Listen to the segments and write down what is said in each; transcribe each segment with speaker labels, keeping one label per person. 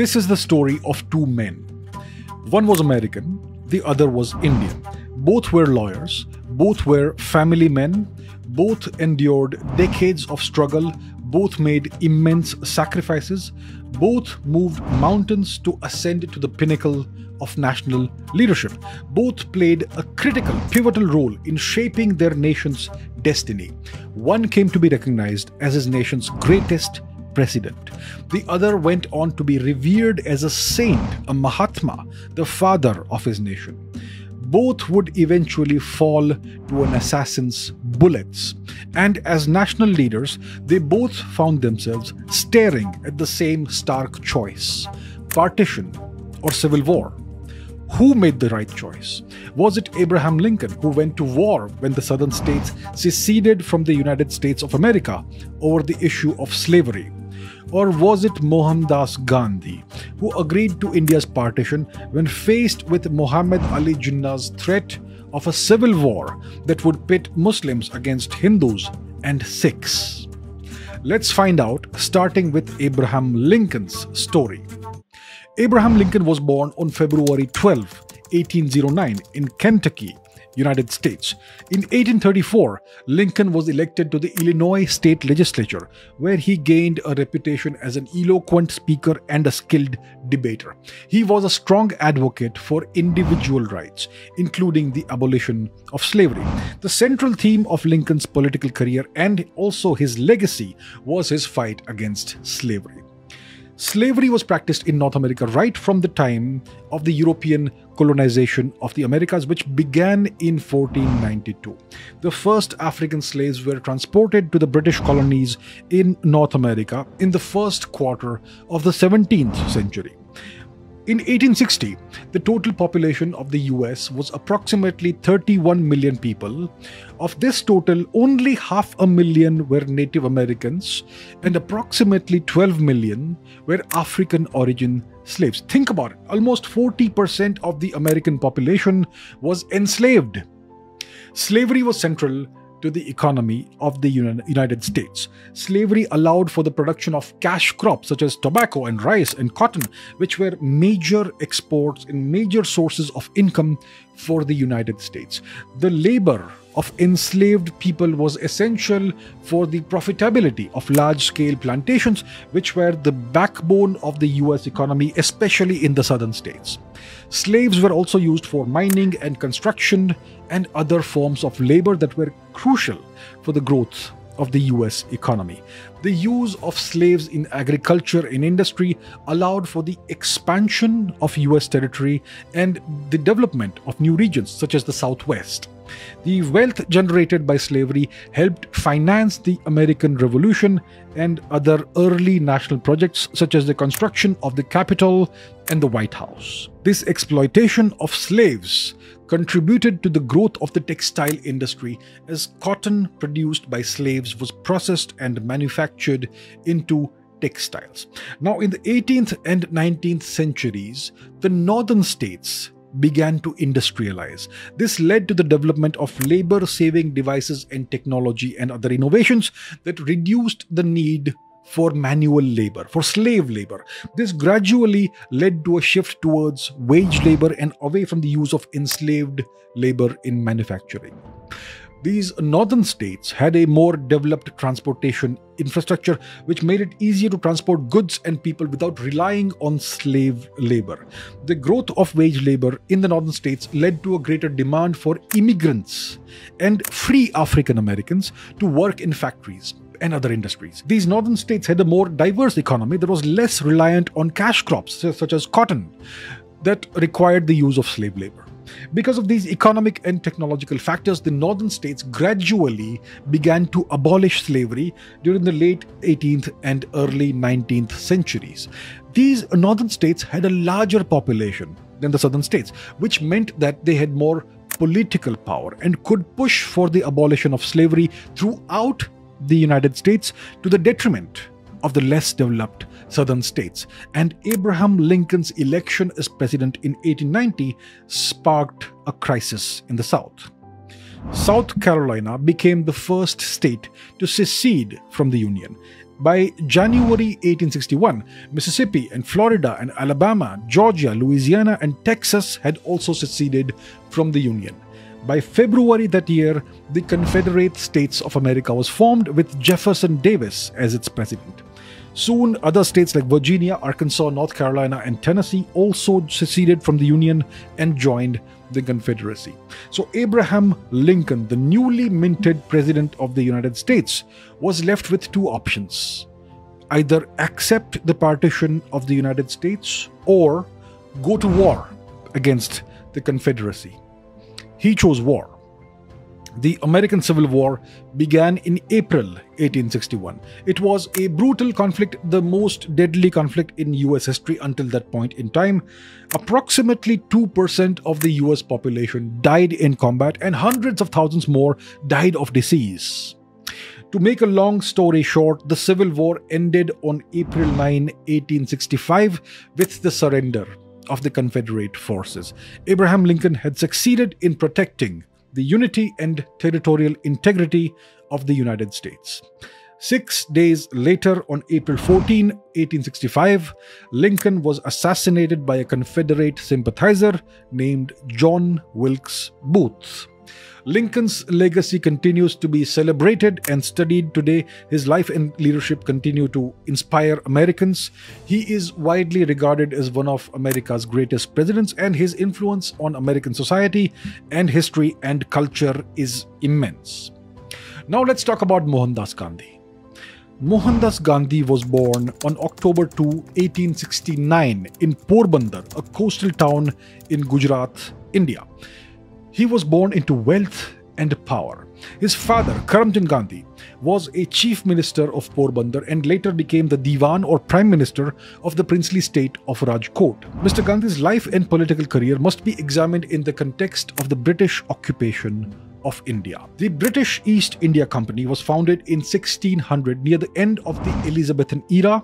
Speaker 1: This is the story of two men. One was American, the other was Indian. Both were lawyers, both were family men, both endured decades of struggle, both made immense sacrifices, both moved mountains to ascend to the pinnacle of national leadership. Both played a critical, pivotal role in shaping their nation's destiny. One came to be recognized as his nation's greatest president. The other went on to be revered as a saint, a Mahatma, the father of his nation. Both would eventually fall to an assassin's bullets, and as national leaders, they both found themselves staring at the same stark choice partition or civil war. Who made the right choice? Was it Abraham Lincoln who went to war when the southern states seceded from the United States of America over the issue of slavery? Or was it Mohandas Gandhi who agreed to India's partition when faced with Muhammad Ali Jinnah's threat of a civil war that would pit Muslims against Hindus and Sikhs? Let's find out, starting with Abraham Lincoln's story. Abraham Lincoln was born on February 12, 1809, in Kentucky, United States. In 1834, Lincoln was elected to the Illinois state legislature, where he gained a reputation as an eloquent speaker and a skilled debater. He was a strong advocate for individual rights, including the abolition of slavery. The central theme of Lincoln's political career and also his legacy was his fight against slavery. Slavery was practiced in North America right from the time of the European colonization of the Americas, which began in 1492. The first African slaves were transported to the British colonies in North America in the first quarter of the 17th century. In 1860, the total population of the US was approximately 31 million people. Of this total, only half a million were Native Americans and approximately 12 million were African origin slaves. Think about it almost 40% of the American population was enslaved. Slavery was central to the economy of the United States. Slavery allowed for the production of cash crops such as tobacco and rice and cotton, which were major exports and major sources of income for the United States. The labor of enslaved people was essential for the profitability of large scale plantations, which were the backbone of the US economy, especially in the southern states. Slaves were also used for mining and construction and other forms of labor that were crucial for the growth of the US economy. The use of slaves in agriculture and industry allowed for the expansion of US territory and the development of new regions such as the Southwest. The wealth generated by slavery helped finance the American Revolution and other early national projects such as the construction of the Capitol and the White House. This exploitation of slaves contributed to the growth of the textile industry as cotton produced by slaves was processed and manufactured into textiles. Now, in the 18th and 19th centuries, the northern states began to industrialize. This led to the development of labor saving devices and technology and other innovations that reduced the need for manual labor, for slave labor. This gradually led to a shift towards wage labor and away from the use of enslaved labor in manufacturing. These northern states had a more developed transportation infrastructure, which made it easier to transport goods and people without relying on slave labor. The growth of wage labor in the northern states led to a greater demand for immigrants and free African Americans to work in factories and other industries. These northern states had a more diverse economy that was less reliant on cash crops, such as cotton, that required the use of slave labor. Because of these economic and technological factors, the northern states gradually began to abolish slavery during the late 18th and early 19th centuries. These northern states had a larger population than the southern states, which meant that they had more political power and could push for the abolition of slavery throughout the United States to the detriment of the less developed southern states, and Abraham Lincoln's election as president in 1890 sparked a crisis in the South. South Carolina became the first state to secede from the Union. By January 1861, Mississippi and Florida and Alabama, Georgia, Louisiana, and Texas had also seceded from the Union. By February that year, the Confederate States of America was formed with Jefferson Davis as its president. Soon, other states like Virginia, Arkansas, North Carolina, and Tennessee also seceded from the Union and joined the Confederacy. So, Abraham Lincoln, the newly minted President of the United States, was left with two options either accept the partition of the United States or go to war against the Confederacy. He chose war. The American Civil War began in April 1861. It was a brutal conflict, the most deadly conflict in US history until that point in time. Approximately 2% of the US population died in combat, and hundreds of thousands more died of disease. To make a long story short, the Civil War ended on April 9, 1865, with the surrender of the Confederate forces. Abraham Lincoln had succeeded in protecting the unity and territorial integrity of the United States. Six days later, on April 14, 1865, Lincoln was assassinated by a Confederate sympathizer named John Wilkes Booth. Lincoln's legacy continues to be celebrated and studied today. His life and leadership continue to inspire Americans. He is widely regarded as one of America's greatest presidents, and his influence on American society and history and culture is immense. Now let's talk about Mohandas Gandhi. Mohandas Gandhi was born on October 2, 1869 in Porbandar, a coastal town in Gujarat, India. He was born into wealth and power. His father, Karamchand Gandhi, was a chief minister of Porbandar and later became the Diwan or prime minister of the princely state of Rajkot. Mr. Gandhi's life and political career must be examined in the context of the British occupation of India. The British East India Company was founded in 1600 near the end of the Elizabethan era,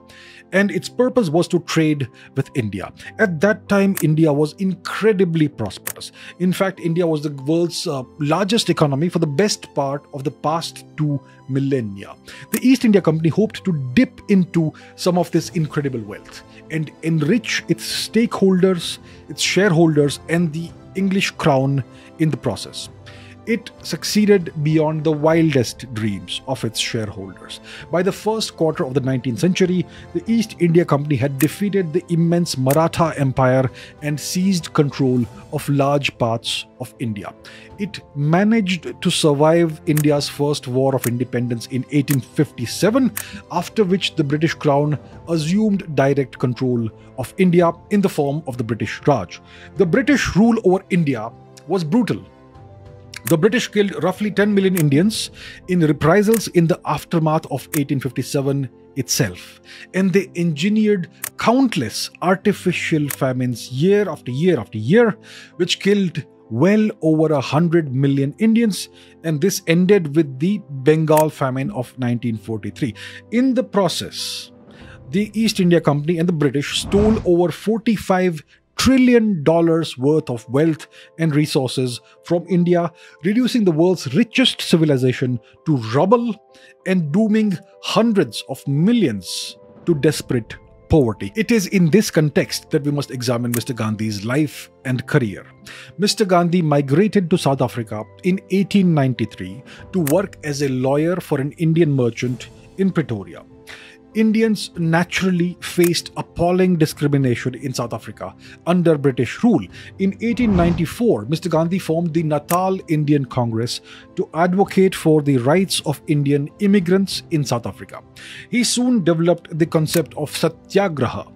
Speaker 1: and its purpose was to trade with India. At that time, India was incredibly prosperous. In fact, India was the world's uh, largest economy for the best part of the past two millennia. The East India Company hoped to dip into some of this incredible wealth and enrich its stakeholders, its shareholders, and the English crown in the process it succeeded beyond the wildest dreams of its shareholders. By the first quarter of the 19th century, the East India Company had defeated the immense Maratha Empire and seized control of large parts of India. It managed to survive India's first war of independence in 1857, after which the British Crown assumed direct control of India in the form of the British Raj. The British rule over India was brutal the British killed roughly 10 million Indians in reprisals in the aftermath of 1857 itself, and they engineered countless artificial famines year after year after year, which killed well over a hundred million Indians, and this ended with the Bengal famine of 1943. In the process, the East India Company and the British stole over 45 trillion dollars worth of wealth and resources from India, reducing the world's richest civilization to rubble and dooming hundreds of millions to desperate poverty. It is in this context that we must examine Mr. Gandhi's life and career. Mr. Gandhi migrated to South Africa in 1893 to work as a lawyer for an Indian merchant in Pretoria. Indians naturally faced appalling discrimination in South Africa under British rule. In 1894, Mr. Gandhi formed the Natal Indian Congress to advocate for the rights of Indian immigrants in South Africa. He soon developed the concept of satyagraha,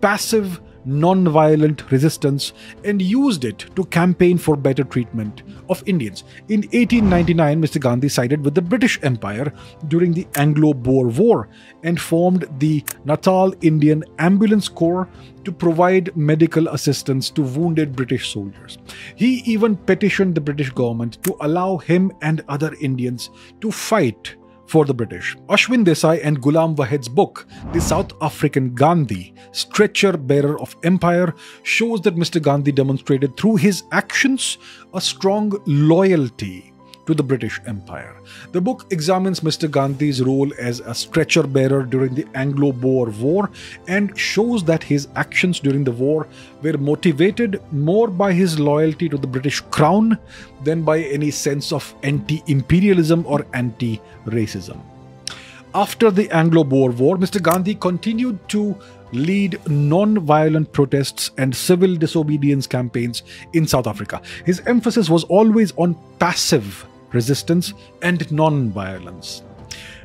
Speaker 1: passive non-violent resistance and used it to campaign for better treatment of Indians. In 1899, Mr. Gandhi sided with the British Empire during the Anglo-Boer War and formed the Natal Indian Ambulance Corps to provide medical assistance to wounded British soldiers. He even petitioned the British government to allow him and other Indians to fight for the British. Ashwin Desai and Goolam Vahed's book, The South African Gandhi, Stretcher Bearer of Empire, shows that Mr. Gandhi demonstrated through his actions a strong loyalty to the British Empire. The book examines Mr. Gandhi's role as a stretcher bearer during the Anglo Boer War and shows that his actions during the war were motivated more by his loyalty to the British Crown than by any sense of anti imperialism or anti racism. After the Anglo Boer War, Mr. Gandhi continued to lead non violent protests and civil disobedience campaigns in South Africa. His emphasis was always on passive resistance and non violence.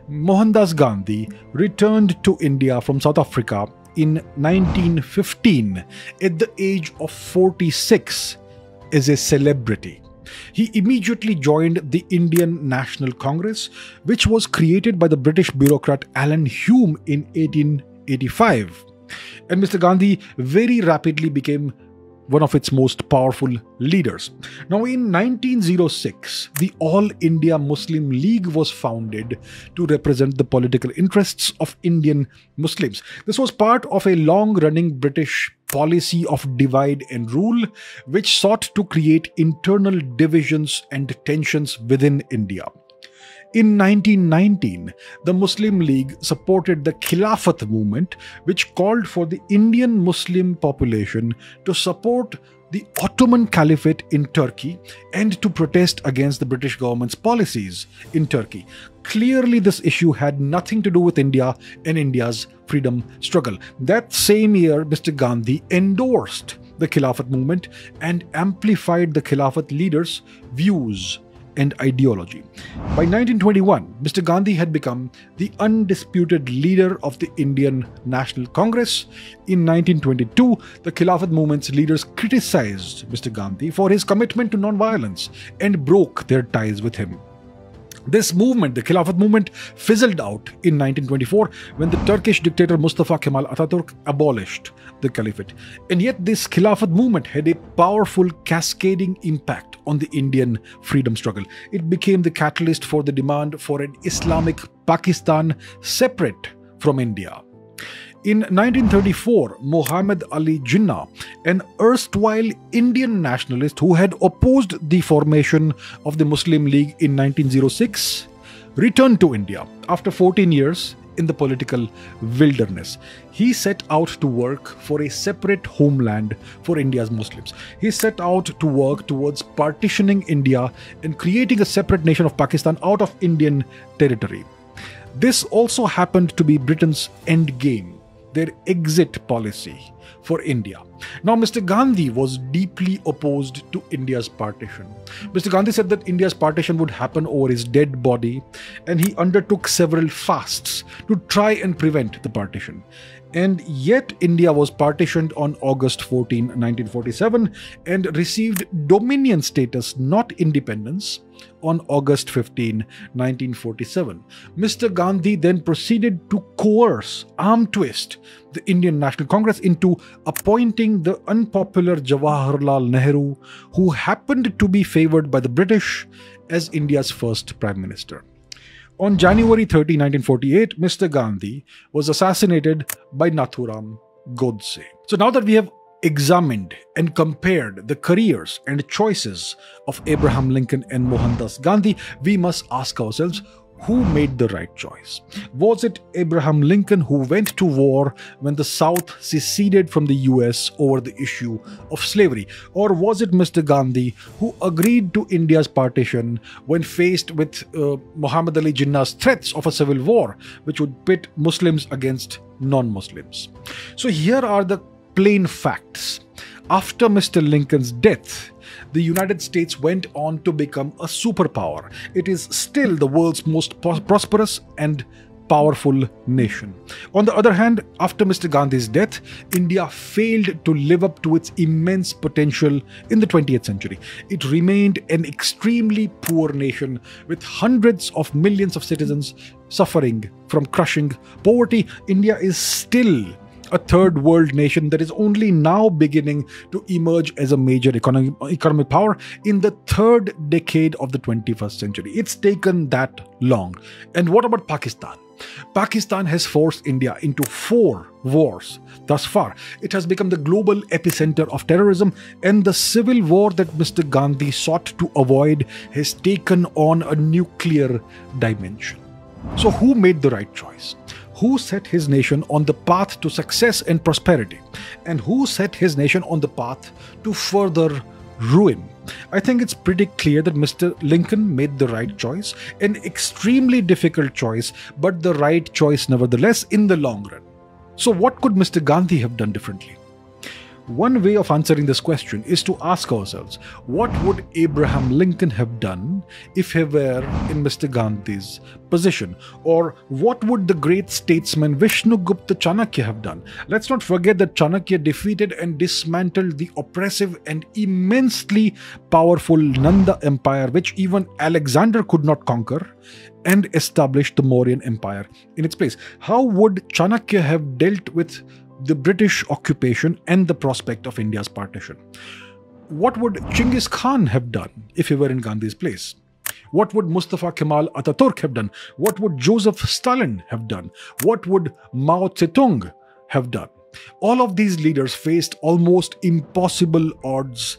Speaker 1: Mohandas Gandhi returned to India from South Africa in 1915 at the age of 46 as a celebrity. He immediately joined the Indian National Congress, which was created by the British bureaucrat Allan Hume in 1885. And Mr. Gandhi very rapidly became one of its most powerful leaders. Now, in 1906, the All India Muslim League was founded to represent the political interests of Indian Muslims. This was part of a long running British policy of divide and rule, which sought to create internal divisions and tensions within India. In 1919, the Muslim League supported the Khilafat movement, which called for the Indian Muslim population to support the Ottoman Caliphate in Turkey and to protest against the British government's policies in Turkey. Clearly, this issue had nothing to do with India and India's freedom struggle. That same year, Mr. Gandhi endorsed the Khilafat movement and amplified the Khilafat leaders' views and ideology. By 1921, Mr. Gandhi had become the undisputed leader of the Indian National Congress. In 1922, the Khilafat movement's leaders criticized Mr. Gandhi for his commitment to nonviolence and broke their ties with him. This movement, the Khilafat movement, fizzled out in 1924 when the Turkish dictator Mustafa Kemal Ataturk abolished the caliphate. And yet, this Khilafat movement had a powerful cascading impact on the Indian freedom struggle. It became the catalyst for the demand for an Islamic Pakistan separate from India. In 1934, Muhammad Ali Jinnah, an erstwhile Indian nationalist who had opposed the formation of the Muslim League in 1906, returned to India after 14 years in the political wilderness. He set out to work for a separate homeland for India's Muslims. He set out to work towards partitioning India and creating a separate nation of Pakistan out of Indian territory. This also happened to be Britain's end game their exit policy for India. Now, Mr. Gandhi was deeply opposed to India's partition. Mr. Gandhi said that India's partition would happen over his dead body, and he undertook several fasts to try and prevent the partition. And yet, India was partitioned on August 14, 1947, and received dominion status, not independence, on August 15, 1947. Mr. Gandhi then proceeded to coerce, arm twist, the Indian National Congress into appointing the unpopular Jawaharlal Nehru, who happened to be favored by the British as India's first Prime Minister. On January 30, 1948, Mr. Gandhi was assassinated by Nathuram Godse. So now that we have examined and compared the careers and choices of Abraham Lincoln and Mohandas Gandhi, we must ask ourselves who made the right choice? Was it Abraham Lincoln who went to war when the South seceded from the US over the issue of slavery? Or was it Mr. Gandhi who agreed to India's partition when faced with uh, Muhammad Ali Jinnah's threats of a civil war, which would pit Muslims against non Muslims? So here are the plain facts. After Mr. Lincoln's death, the United States went on to become a superpower. It is still the world's most prosperous and powerful nation. On the other hand, after Mr. Gandhi's death, India failed to live up to its immense potential in the 20th century. It remained an extremely poor nation with hundreds of millions of citizens suffering from crushing poverty. India is still a third world nation that is only now beginning to emerge as a major economic, economic power in the third decade of the 21st century. It's taken that long. And what about Pakistan? Pakistan has forced India into four wars thus far. It has become the global epicenter of terrorism, and the civil war that Mr. Gandhi sought to avoid has taken on a nuclear dimension. So, who made the right choice? Who set his nation on the path to success and prosperity? And who set his nation on the path to further ruin? I think it's pretty clear that Mr. Lincoln made the right choice, an extremely difficult choice, but the right choice nevertheless in the long run. So, what could Mr. Gandhi have done differently? One way of answering this question is to ask ourselves what would Abraham Lincoln have done if he were in Mr. Gandhi's position? Or what would the great statesman Vishnugupta Chanakya have done? Let's not forget that Chanakya defeated and dismantled the oppressive and immensely powerful Nanda Empire, which even Alexander could not conquer, and established the Mauryan Empire in its place. How would Chanakya have dealt with the British occupation and the prospect of India's partition. What would Chinggis Khan have done if he were in Gandhi's place? What would Mustafa Kemal Ataturk have done? What would Joseph Stalin have done? What would Mao Zedong have done? All of these leaders faced almost impossible odds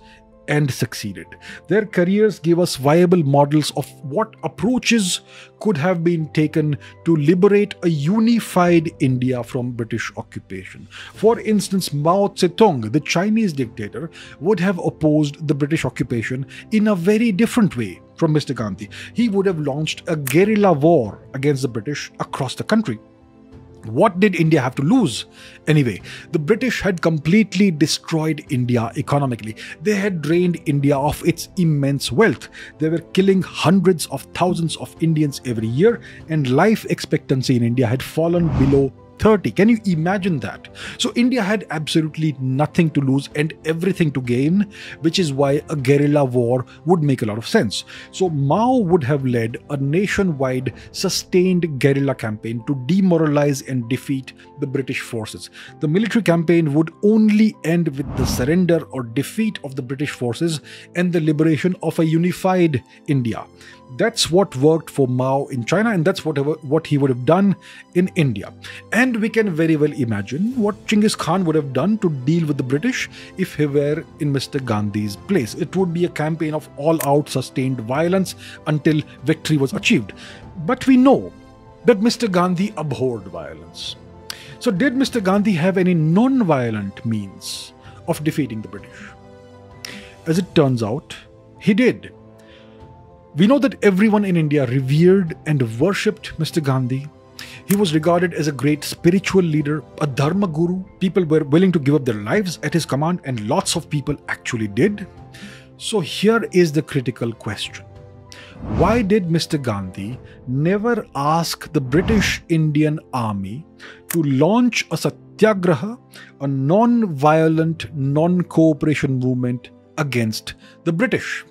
Speaker 1: and succeeded. Their careers gave us viable models of what approaches could have been taken to liberate a unified India from British occupation. For instance, Mao Zedong, the Chinese dictator, would have opposed the British occupation in a very different way from Mr. Gandhi. He would have launched a guerrilla war against the British across the country. What did India have to lose? Anyway, the British had completely destroyed India economically. They had drained India of its immense wealth. They were killing hundreds of thousands of Indians every year, and life expectancy in India had fallen below 30. Can you imagine that? So India had absolutely nothing to lose and everything to gain, which is why a guerrilla war would make a lot of sense. So Mao would have led a nationwide sustained guerrilla campaign to demoralize and defeat the British forces. The military campaign would only end with the surrender or defeat of the British forces and the liberation of a unified India. That's what worked for Mao in China, and that's whatever what he would have done in India. And we can very well imagine what Chinggis Khan would have done to deal with the British if he were in Mr. Gandhi's place. It would be a campaign of all-out sustained violence until victory was achieved. But we know that Mr. Gandhi abhorred violence. So, did Mr. Gandhi have any non violent means of defeating the British? As it turns out, he did. We know that everyone in India revered and worshipped Mr. Gandhi. He was regarded as a great spiritual leader, a dharma guru. People were willing to give up their lives at his command, and lots of people actually did. So, here is the critical question Why did Mr. Gandhi never ask the British Indian Army to launch a satyagraha, a non violent, non cooperation movement against the British?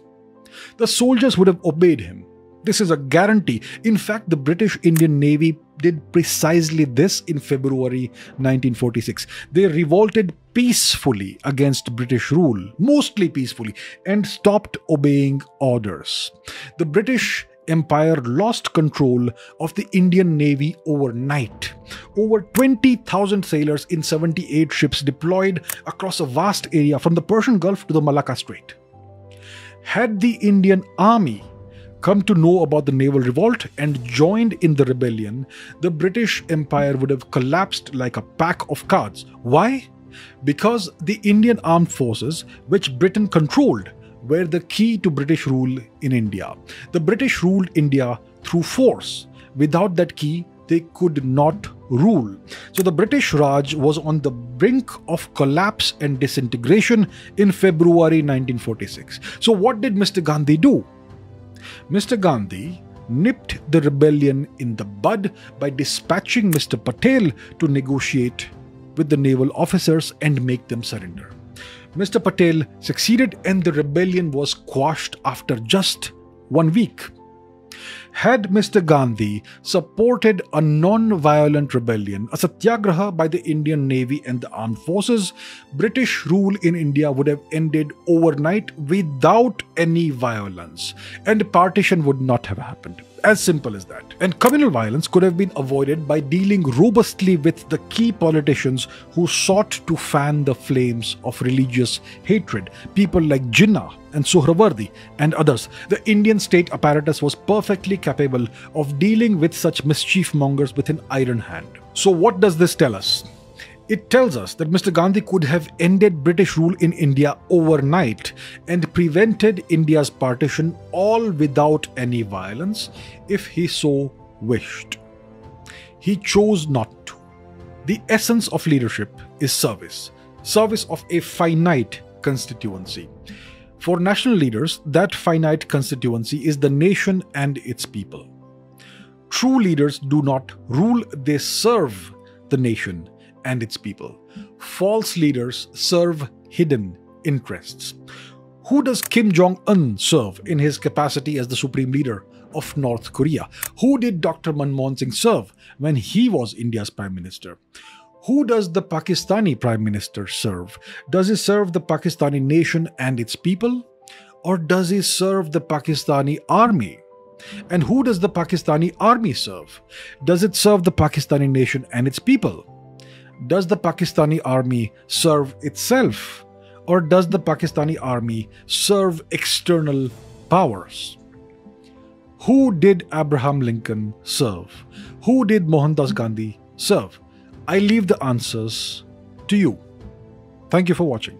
Speaker 1: The soldiers would have obeyed him. This is a guarantee. In fact, the British Indian Navy did precisely this in February 1946. They revolted peacefully against British rule, mostly peacefully, and stopped obeying orders. The British Empire lost control of the Indian Navy overnight. Over 20,000 sailors in 78 ships deployed across a vast area from the Persian Gulf to the Malacca Strait. Had the Indian army come to know about the naval revolt and joined in the rebellion, the British Empire would have collapsed like a pack of cards. Why? Because the Indian armed forces, which Britain controlled, were the key to British rule in India. The British ruled India through force. Without that key, they could not rule. So the British Raj was on the brink of collapse and disintegration in February 1946. So, what did Mr. Gandhi do? Mr. Gandhi nipped the rebellion in the bud by dispatching Mr. Patel to negotiate with the naval officers and make them surrender. Mr. Patel succeeded and the rebellion was quashed after just one week. Had Mr. Gandhi supported a non violent rebellion, a satyagraha by the Indian Navy and the armed forces, British rule in India would have ended overnight without any violence, and partition would not have happened. As simple as that. And communal violence could have been avoided by dealing robustly with the key politicians who sought to fan the flames of religious hatred, people like Jinnah and Suhrawardi and others. The Indian state apparatus was perfectly capable of dealing with such mischief mongers with an iron hand. So, what does this tell us? It tells us that Mr. Gandhi could have ended British rule in India overnight and prevented India's partition all without any violence if he so wished. He chose not to. The essence of leadership is service, service of a finite constituency. For national leaders, that finite constituency is the nation and its people. True leaders do not rule, they serve the nation and its people. False leaders serve hidden interests. Who does Kim Jong un serve in his capacity as the supreme leader of North Korea? Who did Dr. Manmohan Singh serve when he was India's prime minister? Who does the Pakistani prime minister serve? Does he serve the Pakistani nation and its people? Or does he serve the Pakistani army? And who does the Pakistani army serve? Does it serve the Pakistani nation and its people? Does the Pakistani army serve itself? Or does the Pakistani army serve external powers? Who did Abraham Lincoln serve? Who did Mohandas Gandhi serve? I leave the answers to you. Thank you for watching.